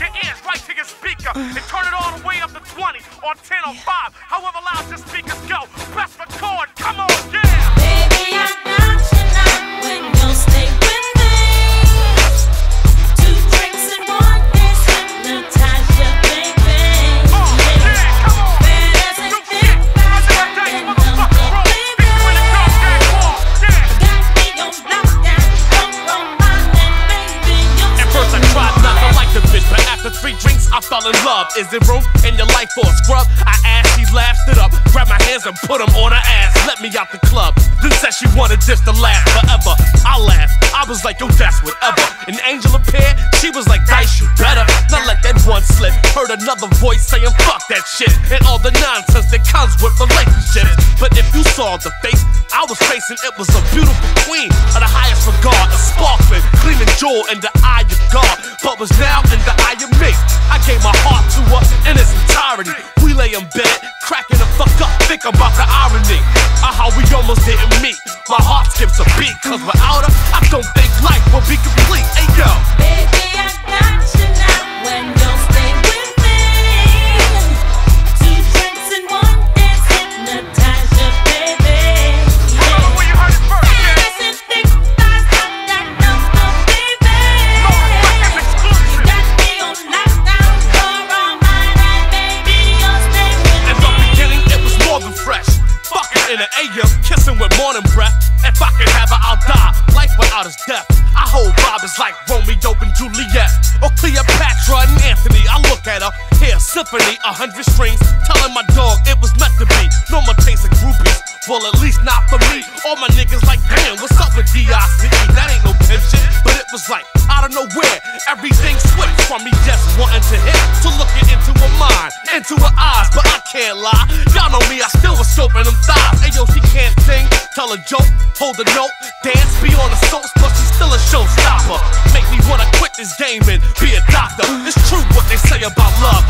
your ears right to your speaker and turn it all the way up to 20 or 10 or 5. However loud your speakers go. Three drinks I fell in love. Is it room in your life for a scrub? I asked, she laughed it up, grabbed my hands and put them on her ass. Let me out the club. Then said she wanted this to last forever. I laughed. I was like, yo, that's whatever. An angel appeared. She was like, Dice, you better not let that one slip. Heard another voice saying, fuck that shit. And all the nonsense that comes with relationships. But if you saw the face I was facing, it was a beautiful queen of the highest regard. A sparkling, gleaming jewel in the eye of God. But was now in the eye. I gave my heart to her in its entirety. We lay in bed, cracking the fuck up, think about the irony of how we almost didn't meet. My heart skips a beat, cause without her, I don't think life will be complete. Hey yo. In the AM, kissing with morning breath. If I can have her, I'll die. Life without is death. I hold vibes like Romeo and Juliet. Or Cleopatra and Anthony. I look at her, hear symphony, a hundred strings. Telling my dog it was meant to be. No more chasing groupies. Well, at least not for me. All my niggas like, damn, what's up with D.I.C.E.? That ain't no pension. But it was like, out of nowhere, everything switched from me just wanting to hit to looking into her mind, into her eyes. But I can't lie, y'all know me, I still was soaping them thighs. Hey yo, she can't sing, tell a joke, hold a note, dance, be on the soaps, but she's still a showstopper. Make me wanna quit this game and be a doctor. It's true what they say about love.